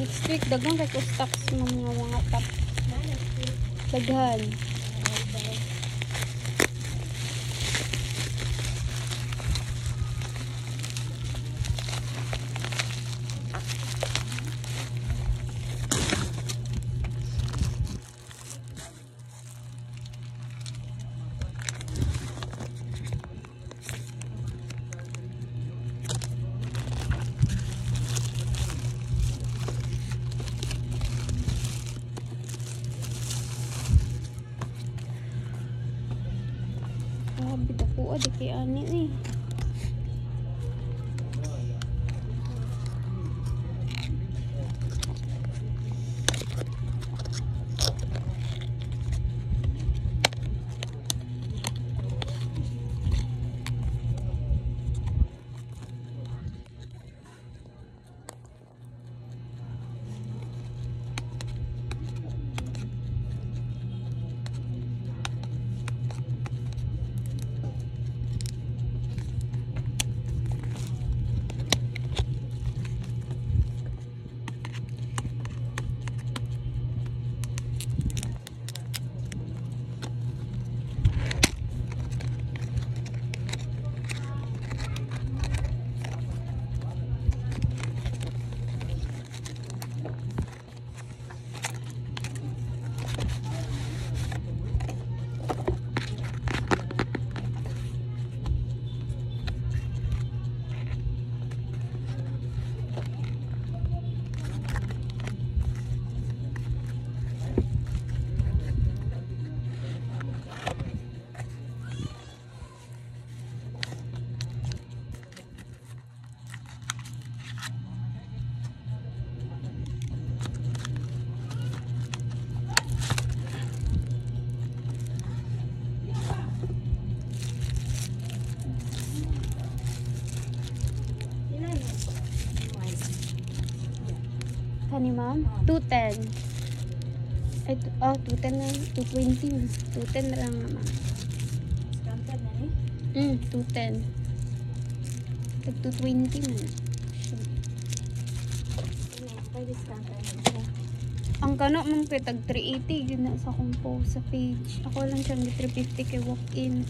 Next week, dagang kay ko stocks ng mga mga top. Daghan. Grabe ko po, di kay ani eh. Kani ma'am? 210. Ay, oh, 210 na. 220. 210 na lang ma'am. Discounted na ni. Mm, 210. Tag 220 man. May discounted na siya. Ang kano mong kay tag 380 yun na sa post sa page. Ako lang siyang 350 kay walk-in.